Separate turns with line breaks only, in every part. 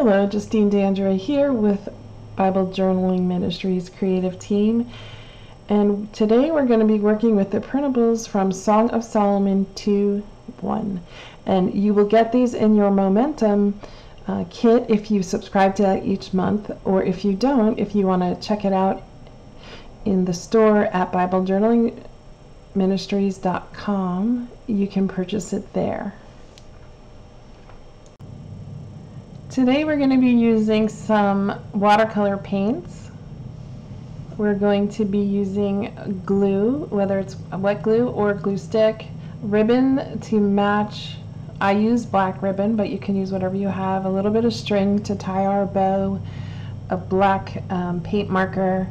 Hello, Justine Dandre here with Bible Journaling Ministries creative team. And today we're going to be working with the printables from Song of Solomon 2 1. And you will get these in your Momentum uh, kit if you subscribe to that each month, or if you don't, if you want to check it out in the store at BibleJournalingMinistries.com, you can purchase it there. Today we're going to be using some watercolor paints. We're going to be using glue, whether it's wet glue or glue stick, ribbon to match. I use black ribbon, but you can use whatever you have. A little bit of string to tie our bow, a black um, paint marker,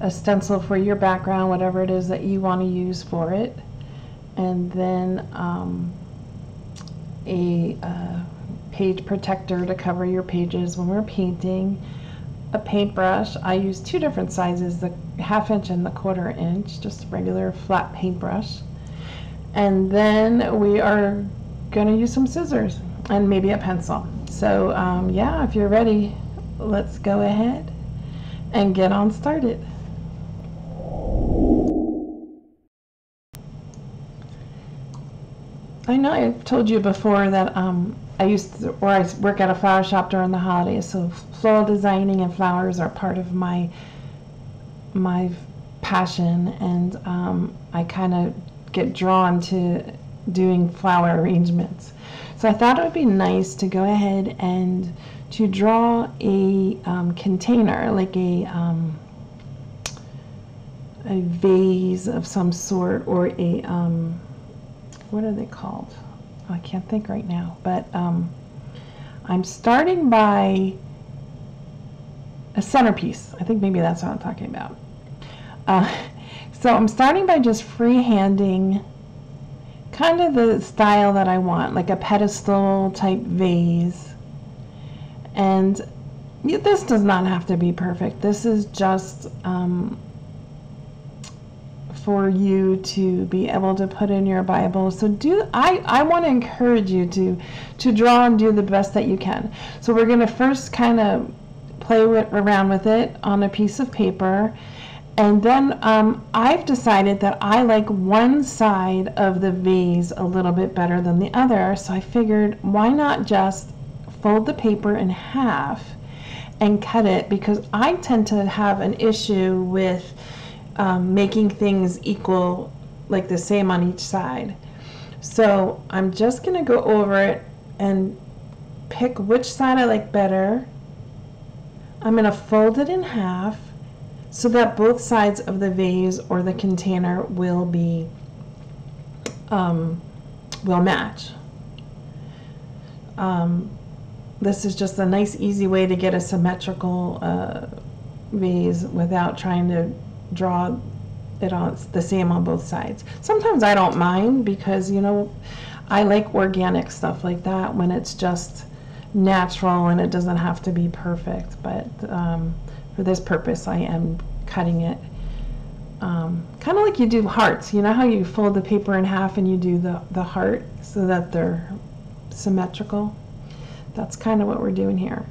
a stencil for your background, whatever it is that you want to use for it, and then um, a uh, page protector to cover your pages when we're painting, a paintbrush. I use two different sizes, the half inch and the quarter inch, just a regular flat paintbrush. And then we are going to use some scissors and maybe a pencil. So um, yeah, if you're ready, let's go ahead and get on started. I know I've told you before that um, I used to, or I work at a flower shop during the holidays, so floral designing and flowers are part of my my passion, and um, I kind of get drawn to doing flower arrangements. So I thought it would be nice to go ahead and to draw a um, container, like a um, a vase of some sort, or a um, what are they called? I can't think right now, but um, I'm starting by a centerpiece. I think maybe that's what I'm talking about. Uh, so I'm starting by just freehanding kind of the style that I want, like a pedestal type vase. And this does not have to be perfect. This is just um, for you to be able to put in your Bible. So do I, I want to encourage you to to draw and do the best that you can. So we're going to first kind of play with, around with it on a piece of paper. And then um, I've decided that I like one side of the vase a little bit better than the other. So I figured why not just fold the paper in half and cut it because I tend to have an issue with um, making things equal, like the same on each side. So I'm just going to go over it and pick which side I like better. I'm going to fold it in half so that both sides of the vase or the container will be um, will match. Um, this is just a nice easy way to get a symmetrical uh, vase without trying to draw it on the same on both sides. Sometimes I don't mind because you know I like organic stuff like that when it's just natural and it doesn't have to be perfect. But um, for this purpose, I am cutting it um, kind of like you do hearts. You know how you fold the paper in half and you do the, the heart so that they're symmetrical? That's kind of what we're doing here.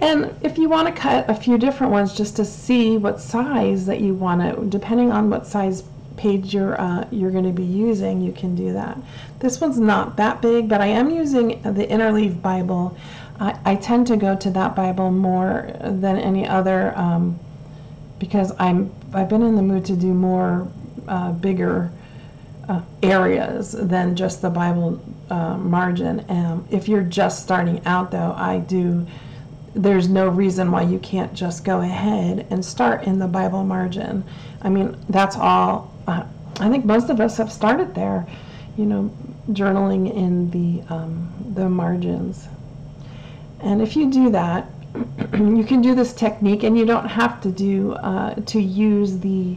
And if you want to cut a few different ones just to see what size that you want to, depending on what size page you're, uh, you're going to be using, you can do that. This one's not that big, but I am using the Interleave Bible. I, I tend to go to that Bible more than any other um, because I'm, I've been in the mood to do more uh, bigger uh, areas than just the Bible uh, margin. Um, if you're just starting out, though, I do. There's no reason why you can't just go ahead and start in the Bible margin. I mean, that's all. Uh, I think most of us have started there, you know, journaling in the um, the margins. And if you do that, you can do this technique, and you don't have to do uh, to use the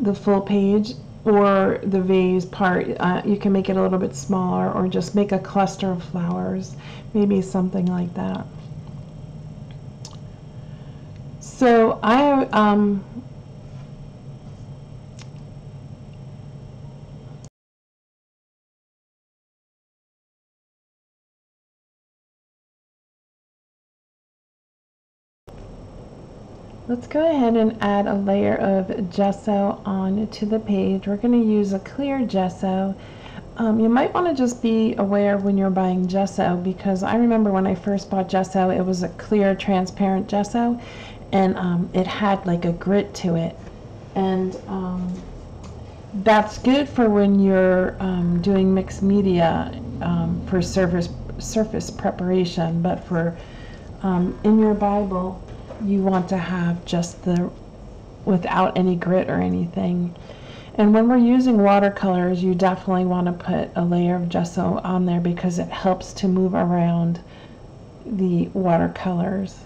the full page or the vase part, uh, you can make it a little bit smaller or just make a cluster of flowers, maybe something like that. So I um, Let's go ahead and add a layer of gesso on to the page. We're going to use a clear gesso. Um, you might want to just be aware when you're buying gesso because I remember when I first bought gesso it was a clear transparent gesso and um, it had like a grit to it and um, that's good for when you're um, doing mixed media um, for surface surface preparation but for um, in your Bible you want to have just the without any grit or anything. And when we're using watercolors, you definitely want to put a layer of gesso on there because it helps to move around the watercolors.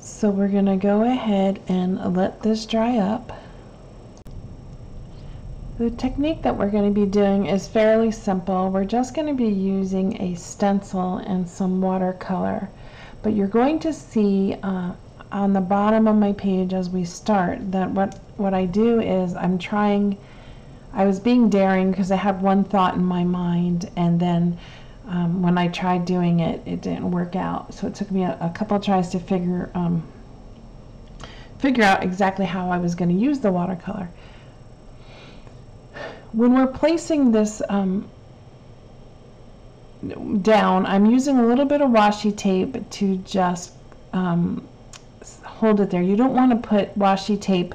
So we're going to go ahead and let this dry up. The technique that we're going to be doing is fairly simple. We're just going to be using a stencil and some watercolor but you're going to see uh, on the bottom of my page as we start that what what I do is I'm trying I was being daring because I had one thought in my mind and then um, when I tried doing it it didn't work out. So it took me a, a couple tries to figure um, figure out exactly how I was going to use the watercolor. When we're placing this um, down, I'm using a little bit of washi tape to just um, hold it there. You don't want to put washi tape,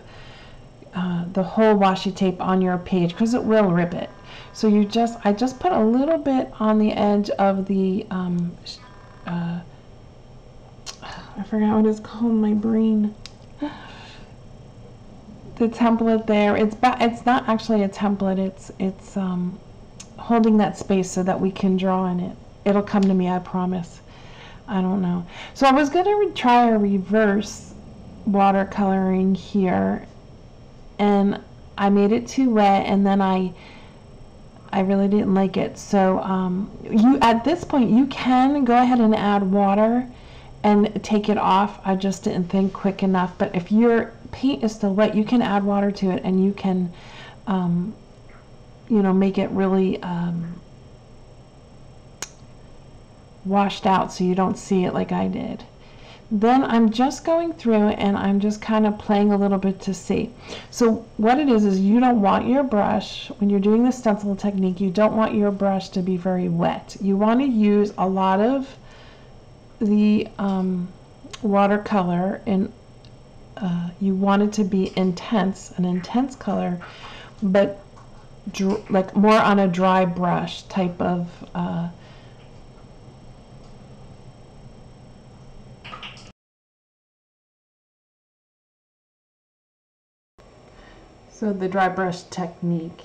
uh, the whole washi tape on your page because it will rip it. So you just, I just put a little bit on the edge of the, um, uh, I forgot what it's called, my brain. The template there, it's, it's not actually a template, it's, it's, um, holding that space so that we can draw in it. It'll come to me, I promise. I don't know. So I was going to try a reverse watercoloring here and I made it too wet and then I I really didn't like it. So um, you at this point you can go ahead and add water and take it off. I just didn't think quick enough. But if your paint is still wet, you can add water to it and you can um, you know, make it really um, washed out so you don't see it like I did. Then I'm just going through and I'm just kind of playing a little bit to see. So what it is is you don't want your brush, when you're doing the stencil technique, you don't want your brush to be very wet. You want to use a lot of the um, watercolor and uh, you want it to be intense, an intense color, but like more on a dry brush type of uh, so the dry brush technique.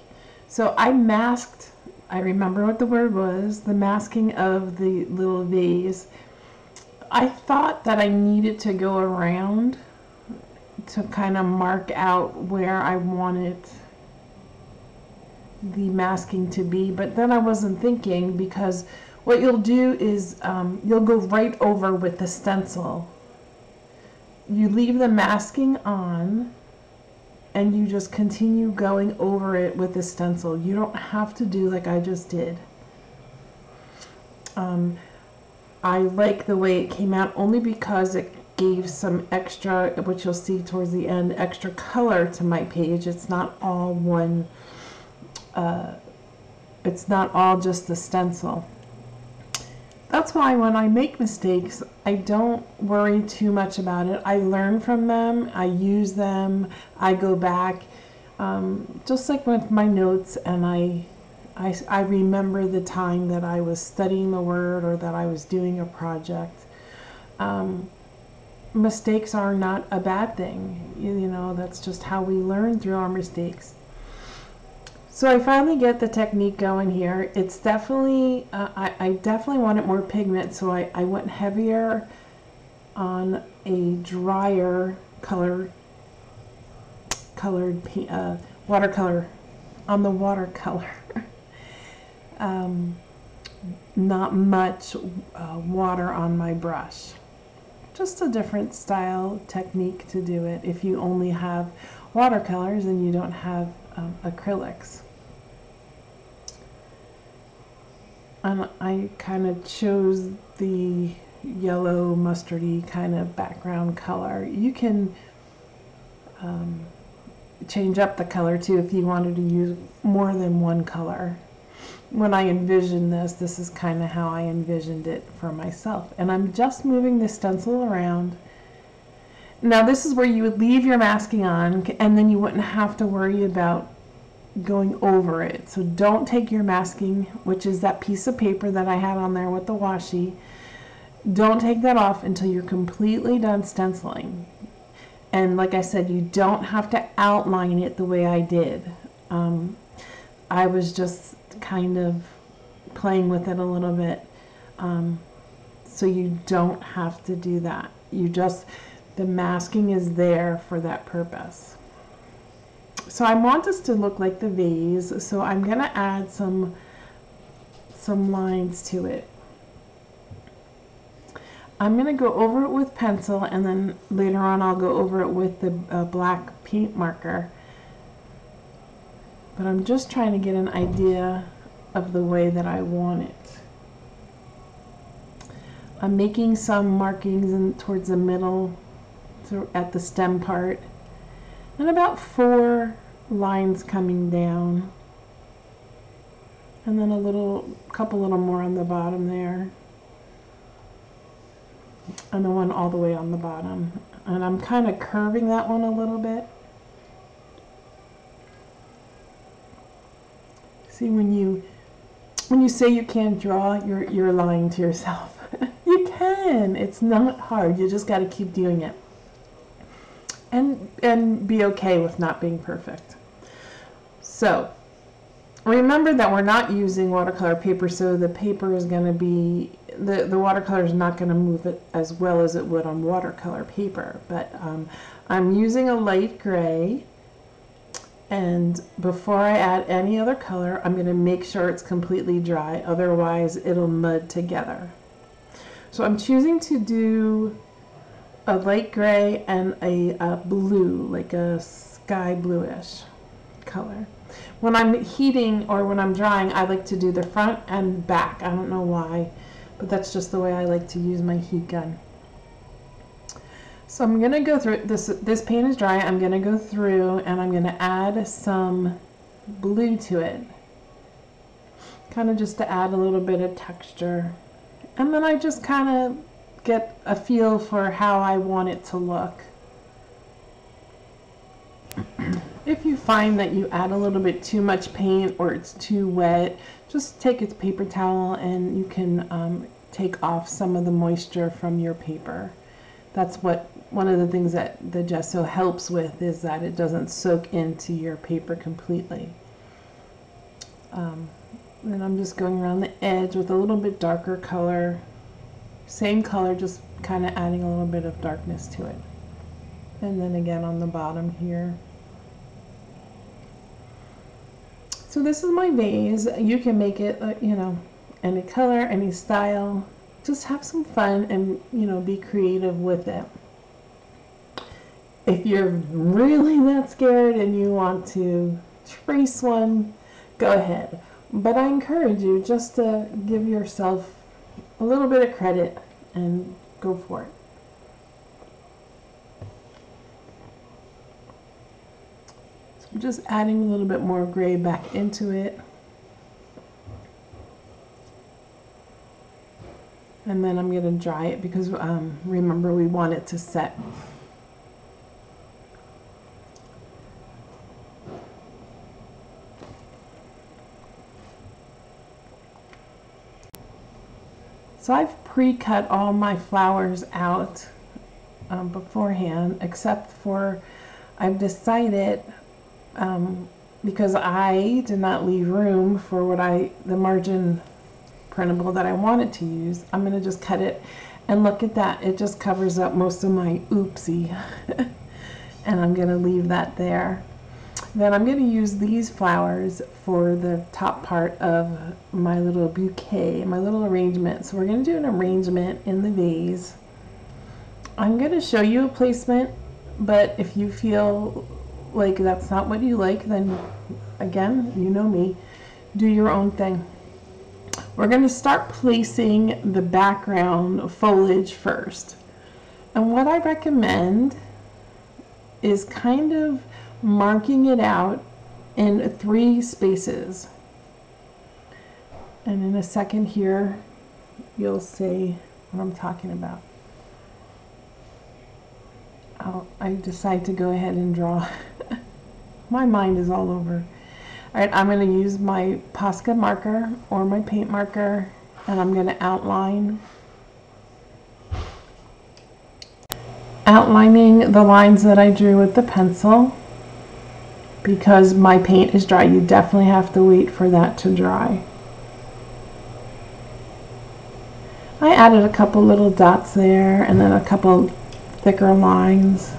So I masked I remember what the word was the masking of the little V's I thought that I needed to go around to kind of mark out where I wanted the masking to be, but then I wasn't thinking because what you'll do is um, you'll go right over with the stencil. You leave the masking on and you just continue going over it with the stencil. You don't have to do like I just did. Um, I like the way it came out only because it gave some extra, which you'll see towards the end, extra color to my page. It's not all one uh, it's not all just the stencil. That's why when I make mistakes, I don't worry too much about it. I learn from them, I use them, I go back, um, just like with my notes, and I, I, I remember the time that I was studying the word or that I was doing a project. Um, mistakes are not a bad thing. You, you know, that's just how we learn through our mistakes. So I finally get the technique going here. It's definitely, uh, I, I, definitely wanted more pigment, so I, I went heavier on a drier color, colored uh, watercolor, on the watercolor. um, not much uh, water on my brush. Just a different style technique to do it if you only have watercolors and you don't have um, acrylics. And I kind of chose the yellow mustardy kind of background color. You can um, change up the color too if you wanted to use more than one color. When I envisioned this, this is kind of how I envisioned it for myself. And I'm just moving the stencil around. Now this is where you would leave your masking on and then you wouldn't have to worry about going over it. So don't take your masking, which is that piece of paper that I had on there with the washi. Don't take that off until you're completely done stenciling. And like I said, you don't have to outline it the way I did. Um, I was just kind of playing with it a little bit. Um, so you don't have to do that. You just, the masking is there for that purpose. So I want this to look like the vase, so I'm going to add some, some lines to it. I'm going to go over it with pencil and then later on I'll go over it with the uh, black paint marker. But I'm just trying to get an idea of the way that I want it. I'm making some markings in, towards the middle at the stem part and about four lines coming down. And then a little couple little more on the bottom there. And the one all the way on the bottom. And I'm kind of curving that one a little bit. See when you when you say you can't draw you're you're lying to yourself. You can it's not hard you just got to keep doing it. And and be okay with not being perfect. So remember that we're not using watercolor paper, so the paper is going to be the the watercolor is not going to move it as well as it would on watercolor paper. But um, I'm using a light gray. And before I add any other color, I'm going to make sure it's completely dry. Otherwise, it'll mud together. So I'm choosing to do a light gray and a, a blue, like a sky bluish color. When I'm heating or when I'm drying, I like to do the front and back. I don't know why, but that's just the way I like to use my heat gun. So I'm going to go through, this, this paint is dry, I'm going to go through and I'm going to add some blue to it. Kind of just to add a little bit of texture. And then I just kind of get a feel for how I want it to look. if you find that you add a little bit too much paint or it's too wet, just take a paper towel and you can um, take off some of the moisture from your paper. That's what one of the things that the gesso helps with is that it doesn't soak into your paper completely. Um, and I'm just going around the edge with a little bit darker color same color, just kind of adding a little bit of darkness to it. And then again on the bottom here. So this is my vase. You can make it, uh, you know, any color, any style. Just have some fun and, you know, be creative with it. If you're really that scared and you want to trace one, go ahead. But I encourage you just to give yourself a little bit of credit and go for it. So I'm just adding a little bit more gray back into it. And then I'm going to dry it because um, remember we want it to set So I've pre-cut all my flowers out um, beforehand, except for I've decided um, because I did not leave room for what I the margin printable that I wanted to use. I'm gonna just cut it and look at that. It just covers up most of my oopsie. and I'm gonna leave that there. Then I'm going to use these flowers for the top part of my little bouquet, my little arrangement. So we're going to do an arrangement in the vase. I'm going to show you a placement, but if you feel like that's not what you like, then again, you know me, do your own thing. We're going to start placing the background foliage first. And what I recommend is kind of marking it out in three spaces. And in a second here, you'll see what I'm talking about. I'll, I decide to go ahead and draw. my mind is all over. All right, I'm going to use my Posca marker or my paint marker and I'm going to outline outlining the lines that I drew with the pencil because my paint is dry. You definitely have to wait for that to dry. I added a couple little dots there and then a couple thicker lines.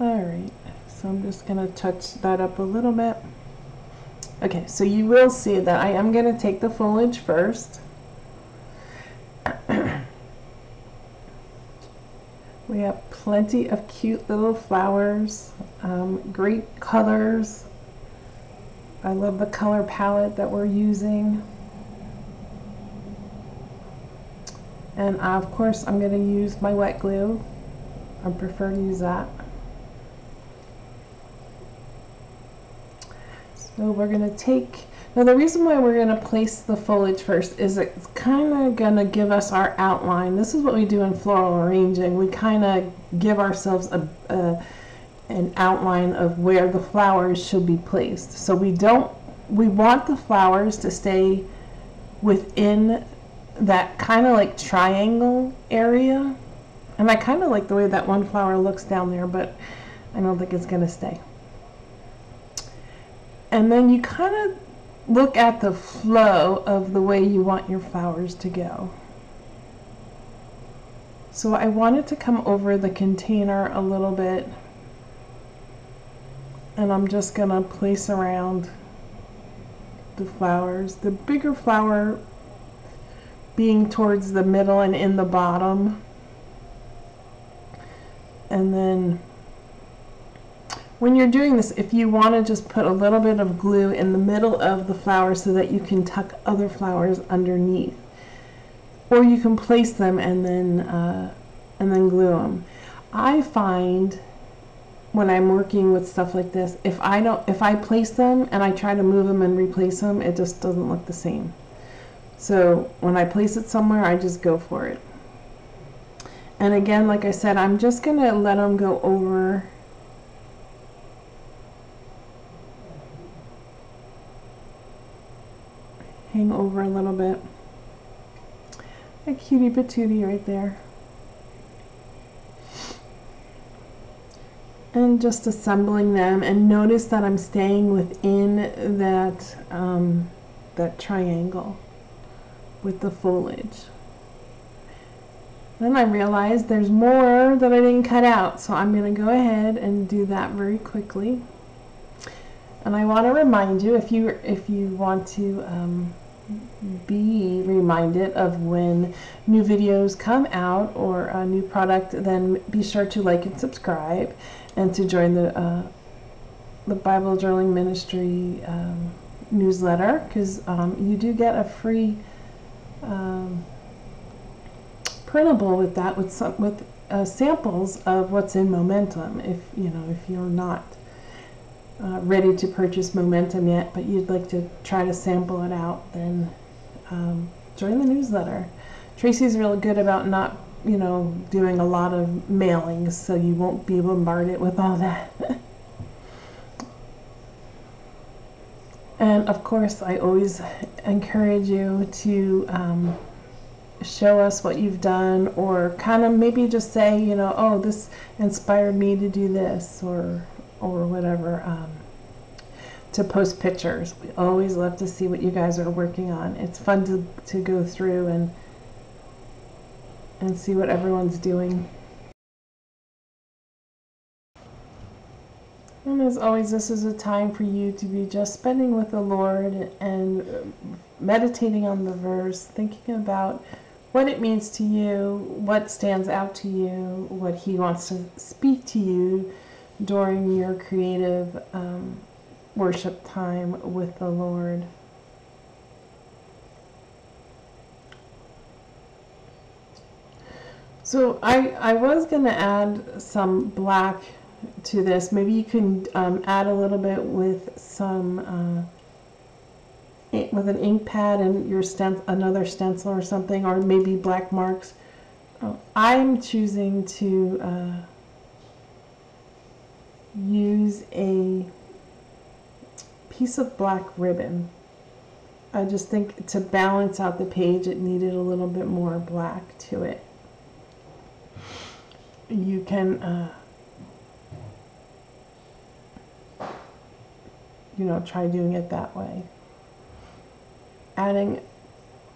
Alright, so I'm just going to touch that up a little bit. Okay, so you will see that I am going to take the foliage first. we have plenty of cute little flowers, um, great colors. I love the color palette that we're using. And uh, of course I'm going to use my wet glue. I prefer to use that. So we're going to take, now the reason why we're going to place the foliage first is it's kind of going to give us our outline. This is what we do in floral arranging. We kind of give ourselves a, a, an outline of where the flowers should be placed. So we don't, we want the flowers to stay within that kind of like triangle area. And I kind of like the way that one flower looks down there, but I don't think it's going to stay and then you kind of look at the flow of the way you want your flowers to go. So I wanted to come over the container a little bit and I'm just going to place around the flowers. The bigger flower being towards the middle and in the bottom. And then when you're doing this, if you want to just put a little bit of glue in the middle of the flower so that you can tuck other flowers underneath. Or you can place them and then, uh, and then glue them. I find when I'm working with stuff like this, if I don't, if I place them and I try to move them and replace them, it just doesn't look the same. So when I place it somewhere, I just go for it. And again, like I said, I'm just going to let them go over hang over a little bit. A cutie patootie right there. And just assembling them and notice that I'm staying within that, um, that triangle with the foliage. Then I realized there's more that I didn't cut out, so I'm going to go ahead and do that very quickly. And I want to remind you, if you if you want to um, be reminded of when new videos come out or a new product, then be sure to like and subscribe, and to join the uh, the Bible Journaling Ministry um, newsletter because um, you do get a free um, printable with that with some with uh, samples of what's in Momentum. If you know if you're not uh, ready to purchase momentum yet, but you'd like to try to sample it out, then um, join the newsletter. Tracy's really good about not, you know, doing a lot of mailings, so you won't be bombarded with all that. and of course, I always encourage you to um, show us what you've done, or kind of maybe just say, you know, oh, this inspired me to do this, or or whatever, um, to post pictures. We always love to see what you guys are working on. It's fun to, to go through and and see what everyone's doing. And as always, this is a time for you to be just spending with the Lord and meditating on the verse, thinking about what it means to you, what stands out to you, what He wants to speak to you during your creative um, worship time with the Lord. So I, I was going to add some black to this. Maybe you can um, add a little bit with some, uh, with an ink pad and your stent, another stencil or something, or maybe black marks. Oh, I'm choosing to uh, use a piece of black ribbon. I just think to balance out the page, it needed a little bit more black to it. You can, uh, you know, try doing it that way. Adding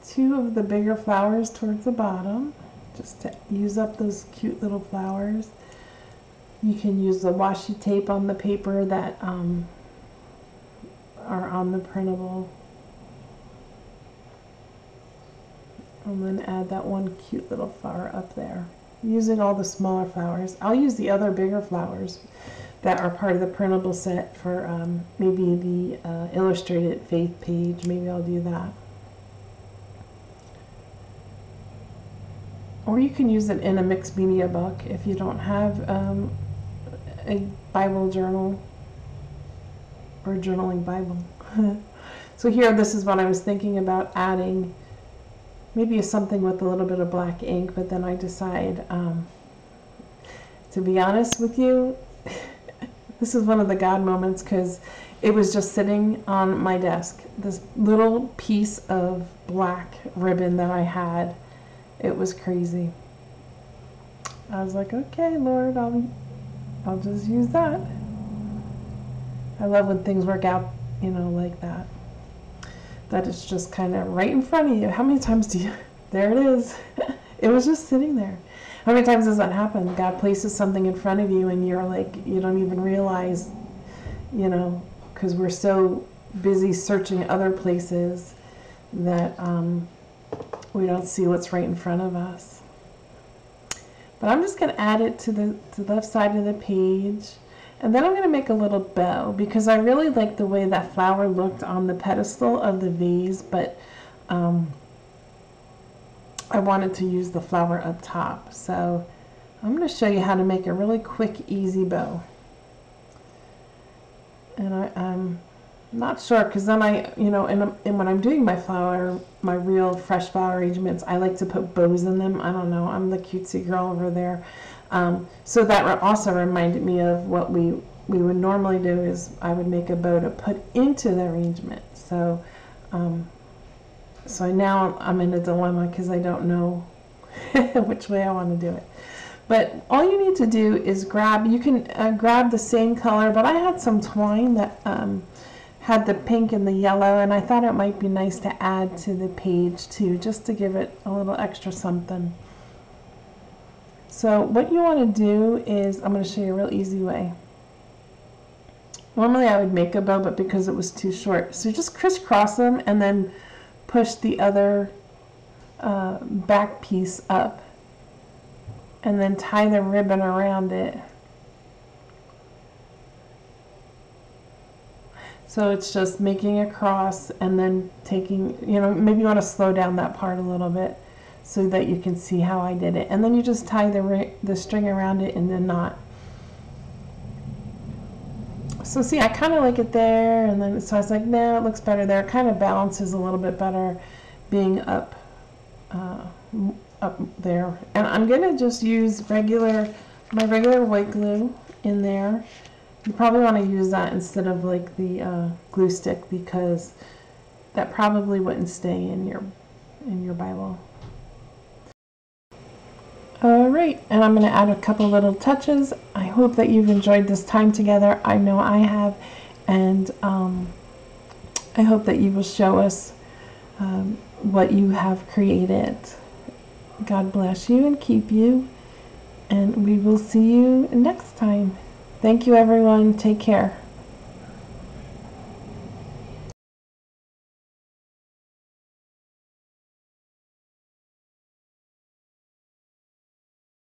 two of the bigger flowers towards the bottom, just to use up those cute little flowers. You can use the washi tape on the paper that um, are on the printable. And then add that one cute little flower up there. Using all the smaller flowers. I'll use the other bigger flowers that are part of the printable set for um, maybe the uh, illustrated faith page. Maybe I'll do that. Or you can use it in a mixed media book if you don't have um, a Bible journal or journaling Bible. so here, this is what I was thinking about adding maybe something with a little bit of black ink, but then I decide, um, to be honest with you, this is one of the God moments because it was just sitting on my desk. This little piece of black ribbon that I had, it was crazy. I was like, okay, Lord, I'll, I'll just use that. I love when things work out, you know, like that. That it's just kind of right in front of you. How many times do you, there it is. it was just sitting there. How many times does that happen? God places something in front of you and you're like, you don't even realize, you know, because we're so busy searching other places that um, we don't see what's right in front of us. But I'm just going to add it to the, to the left side of the page. And then I'm going to make a little bow because I really like the way that flower looked on the pedestal of the vase, but um, I wanted to use the flower up top. So I'm going to show you how to make a really quick, easy bow. And I, not sure because then I, you know, and, and when I'm doing my flower, my real fresh flower arrangements, I like to put bows in them. I don't know, I'm the cutesy girl over there. Um, so that also reminded me of what we we would normally do is I would make a bow to put into the arrangement. So, um, so now I'm in a dilemma because I don't know which way I want to do it. But all you need to do is grab, you can uh, grab the same color, but I had some twine that um, had the pink and the yellow, and I thought it might be nice to add to the page too, just to give it a little extra something. So what you want to do is, I'm going to show you a real easy way. Normally I would make a bow, but because it was too short. So just crisscross them and then push the other uh, back piece up and then tie the ribbon around it. So it's just making a cross and then taking, you know, maybe you want to slow down that part a little bit so that you can see how I did it. And then you just tie the, the string around it in the knot. So see, I kind of like it there, and then so I was like, no, it looks better there. It kind of balances a little bit better being up, uh, up there. And I'm gonna just use regular, my regular white glue in there. You probably want to use that instead of like the uh, glue stick because that probably wouldn't stay in your in your Bible. Alright, and I'm going to add a couple little touches. I hope that you've enjoyed this time together. I know I have. And um, I hope that you will show us um, what you have created. God bless you and keep you. And we will see you next time. Thank you, everyone. Take care.